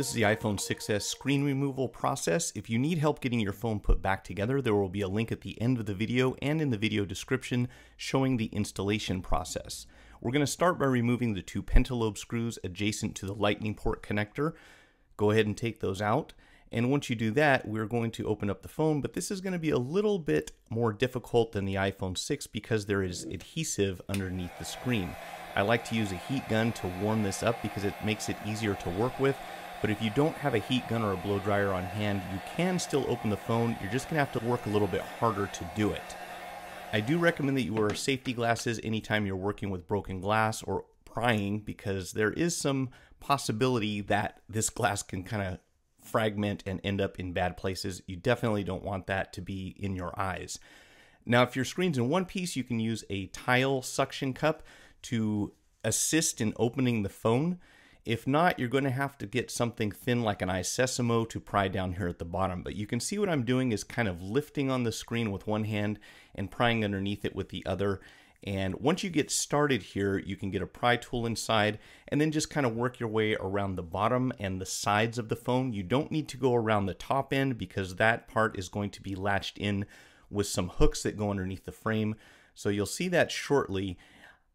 This is the iPhone 6s screen removal process. If you need help getting your phone put back together, there will be a link at the end of the video and in the video description showing the installation process. We're going to start by removing the two pentalobe screws adjacent to the lightning port connector. Go ahead and take those out. And once you do that, we're going to open up the phone, but this is going to be a little bit more difficult than the iPhone 6 because there is adhesive underneath the screen. I like to use a heat gun to warm this up because it makes it easier to work with. But if you don't have a heat gun or a blow dryer on hand, you can still open the phone. You're just gonna have to work a little bit harder to do it. I do recommend that you wear safety glasses anytime you're working with broken glass or prying because there is some possibility that this glass can kind of fragment and end up in bad places. You definitely don't want that to be in your eyes. Now, if your screen's in one piece, you can use a tile suction cup to assist in opening the phone. If not, you're going to have to get something thin like an iSesamo to pry down here at the bottom. But you can see what I'm doing is kind of lifting on the screen with one hand and prying underneath it with the other. And once you get started here, you can get a pry tool inside and then just kind of work your way around the bottom and the sides of the phone. You don't need to go around the top end because that part is going to be latched in with some hooks that go underneath the frame. So you'll see that shortly.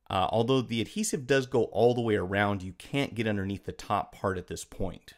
Uh, although the adhesive does go all the way around, you can't get underneath the top part at this point.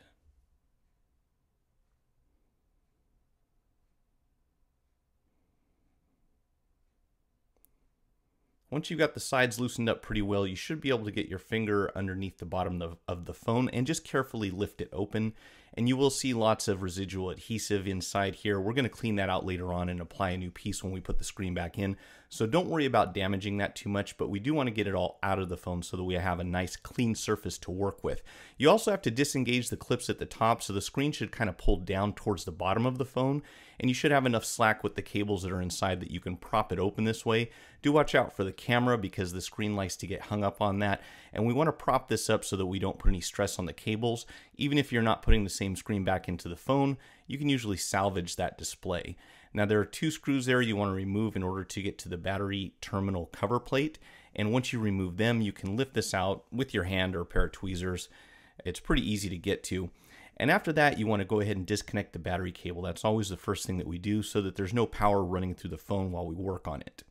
Once you've got the sides loosened up pretty well, you should be able to get your finger underneath the bottom of, of the phone and just carefully lift it open and you will see lots of residual adhesive inside here. We're going to clean that out later on and apply a new piece when we put the screen back in. So don't worry about damaging that too much, but we do want to get it all out of the phone so that we have a nice clean surface to work with. You also have to disengage the clips at the top so the screen should kind of pull down towards the bottom of the phone and you should have enough slack with the cables that are inside that you can prop it open this way. Do watch out for the camera because the screen likes to get hung up on that and we want to prop this up so that we don't put any stress on the cables. Even if you're not putting the same screen back into the phone, you can usually salvage that display. Now there are two screws there you want to remove in order to get to the battery terminal cover plate. And once you remove them, you can lift this out with your hand or a pair of tweezers. It's pretty easy to get to. And after that, you want to go ahead and disconnect the battery cable. That's always the first thing that we do so that there's no power running through the phone while we work on it.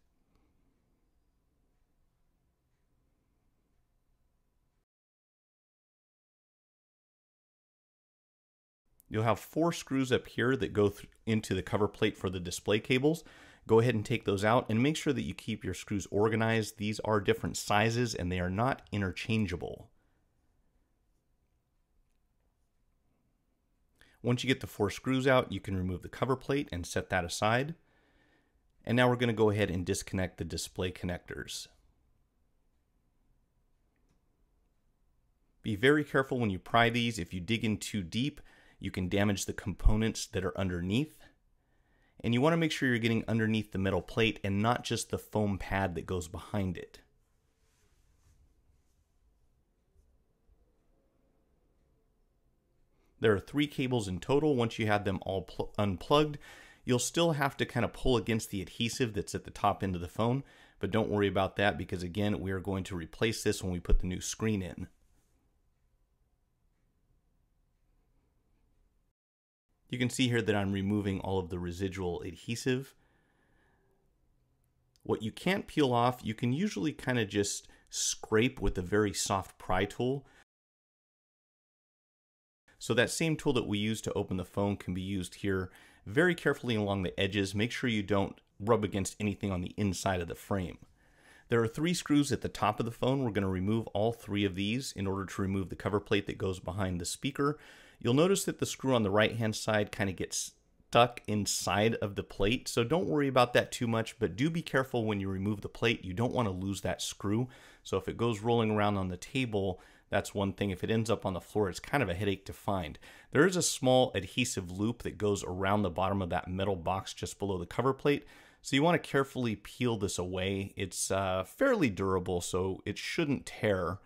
You'll have four screws up here that go into the cover plate for the display cables. Go ahead and take those out and make sure that you keep your screws organized. These are different sizes and they are not interchangeable. Once you get the four screws out, you can remove the cover plate and set that aside. And now we're going to go ahead and disconnect the display connectors. Be very careful when you pry these. If you dig in too deep, you can damage the components that are underneath. And you want to make sure you're getting underneath the metal plate and not just the foam pad that goes behind it. There are three cables in total. Once you have them all unplugged, you'll still have to kind of pull against the adhesive that's at the top end of the phone, but don't worry about that because again, we are going to replace this when we put the new screen in. You can see here that I'm removing all of the residual adhesive. What you can't peel off, you can usually kind of just scrape with a very soft pry tool. So that same tool that we use to open the phone can be used here very carefully along the edges. Make sure you don't rub against anything on the inside of the frame. There are three screws at the top of the phone. We're going to remove all three of these in order to remove the cover plate that goes behind the speaker. You'll notice that the screw on the right hand side kind of gets stuck inside of the plate. So don't worry about that too much, but do be careful when you remove the plate. You don't want to lose that screw. So if it goes rolling around on the table, that's one thing. If it ends up on the floor, it's kind of a headache to find. There is a small adhesive loop that goes around the bottom of that metal box just below the cover plate. So you want to carefully peel this away. It's uh, fairly durable, so it shouldn't tear,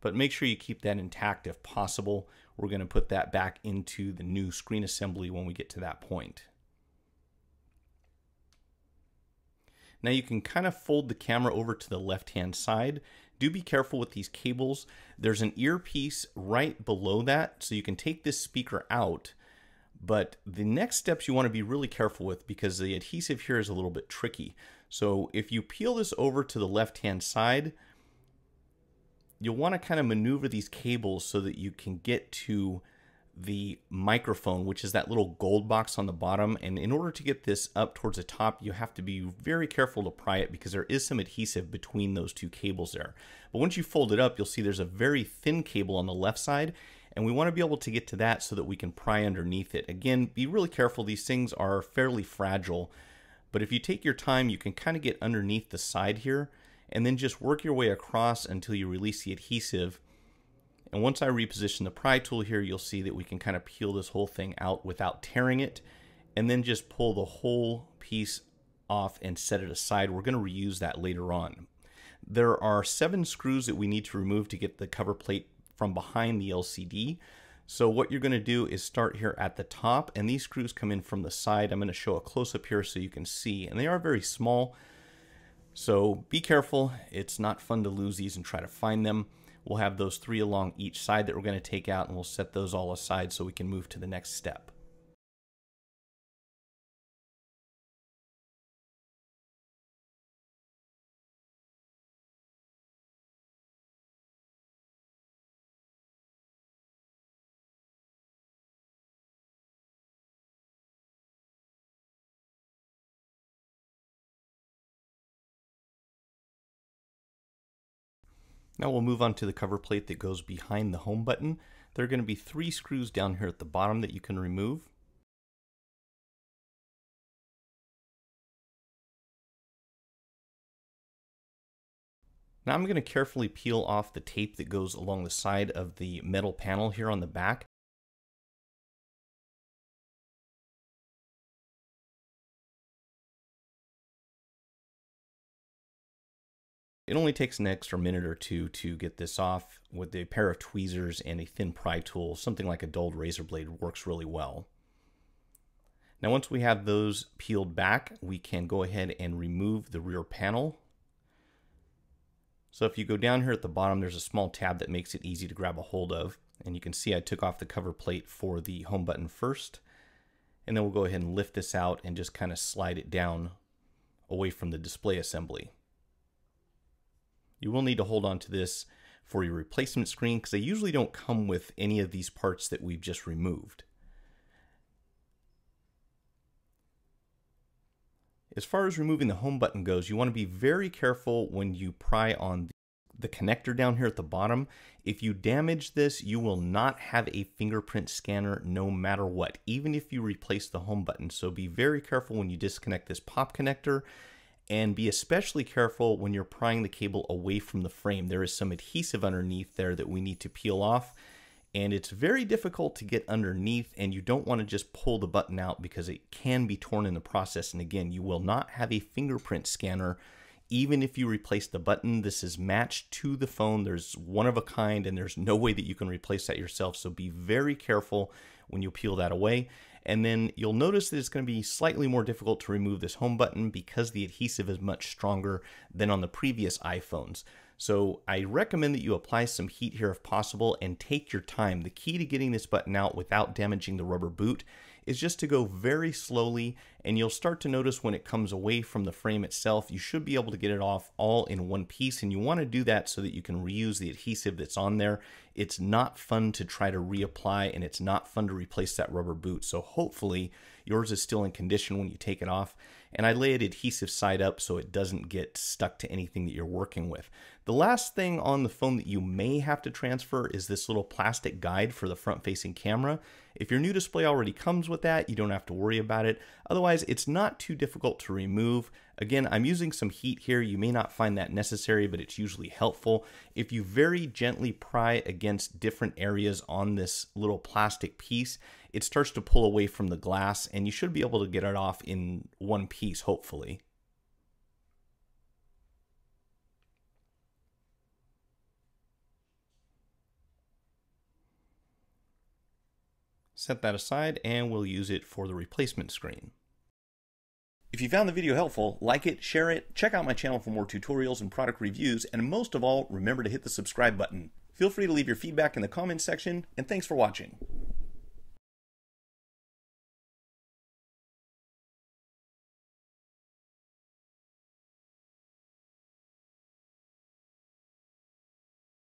but make sure you keep that intact if possible. We're going to put that back into the new screen assembly when we get to that point. Now you can kind of fold the camera over to the left hand side do be careful with these cables. There's an earpiece right below that, so you can take this speaker out. But the next steps you want to be really careful with because the adhesive here is a little bit tricky. So if you peel this over to the left-hand side, you'll want to kind of maneuver these cables so that you can get to the microphone, which is that little gold box on the bottom. And in order to get this up towards the top, you have to be very careful to pry it because there is some adhesive between those two cables there. But once you fold it up, you'll see there's a very thin cable on the left side. And we want to be able to get to that so that we can pry underneath it. Again, be really careful. These things are fairly fragile. But if you take your time, you can kind of get underneath the side here and then just work your way across until you release the adhesive and once I reposition the pry tool here, you'll see that we can kind of peel this whole thing out without tearing it and then just pull the whole piece off and set it aside. We're going to reuse that later on. There are seven screws that we need to remove to get the cover plate from behind the LCD. So what you're going to do is start here at the top and these screws come in from the side. I'm going to show a close up here so you can see and they are very small. So be careful. It's not fun to lose these and try to find them. We'll have those three along each side that we're going to take out and we'll set those all aside so we can move to the next step. Now we'll move on to the cover plate that goes behind the home button. There are going to be three screws down here at the bottom that you can remove. Now I'm going to carefully peel off the tape that goes along the side of the metal panel here on the back. It only takes an extra minute or two to get this off with a pair of tweezers and a thin pry tool. Something like a dulled razor blade works really well. Now once we have those peeled back, we can go ahead and remove the rear panel. So if you go down here at the bottom, there's a small tab that makes it easy to grab a hold of. And you can see I took off the cover plate for the home button first. And then we'll go ahead and lift this out and just kind of slide it down away from the display assembly. You will need to hold on to this for your replacement screen because they usually don't come with any of these parts that we've just removed. As far as removing the home button goes, you want to be very careful when you pry on the connector down here at the bottom. If you damage this, you will not have a fingerprint scanner no matter what, even if you replace the home button. So be very careful when you disconnect this pop connector and be especially careful when you're prying the cable away from the frame. There is some adhesive underneath there that we need to peel off and it's very difficult to get underneath and you don't want to just pull the button out because it can be torn in the process and again you will not have a fingerprint scanner. Even if you replace the button this is matched to the phone. There's one of a kind and there's no way that you can replace that yourself so be very careful when you peel that away and then you'll notice that it's going to be slightly more difficult to remove this home button because the adhesive is much stronger than on the previous iPhones. So I recommend that you apply some heat here if possible and take your time. The key to getting this button out without damaging the rubber boot is just to go very slowly and you'll start to notice when it comes away from the frame itself, you should be able to get it off all in one piece and you want to do that so that you can reuse the adhesive that's on there. It's not fun to try to reapply and it's not fun to replace that rubber boot. So hopefully yours is still in condition when you take it off and I lay it adhesive side up so it doesn't get stuck to anything that you're working with. The last thing on the phone that you may have to transfer is this little plastic guide for the front facing camera. If your new display already comes with that, you don't have to worry about it. Otherwise, it's not too difficult to remove. Again, I'm using some heat here. You may not find that necessary, but it's usually helpful. If you very gently pry against different areas on this little plastic piece, it starts to pull away from the glass and you should be able to get it off in one piece, hopefully. Set that aside and we'll use it for the replacement screen. If you found the video helpful, like it, share it, check out my channel for more tutorials and product reviews, and most of all, remember to hit the subscribe button. Feel free to leave your feedback in the comments section, and thanks for watching.